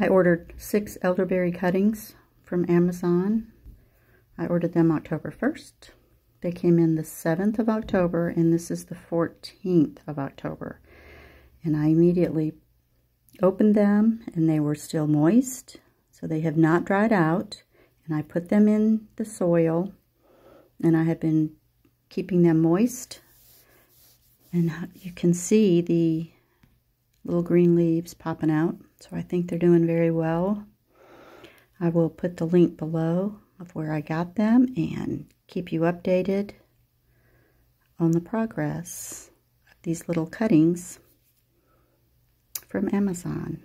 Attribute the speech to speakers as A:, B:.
A: I ordered six elderberry cuttings from Amazon. I ordered them October 1st. They came in the 7th of October, and this is the 14th of October. And I immediately opened them, and they were still moist, so they have not dried out. And I put them in the soil, and I have been keeping them moist. And you can see the little green leaves popping out. So I think they're doing very well. I will put the link below of where I got them and keep you updated on the progress of these little cuttings from Amazon.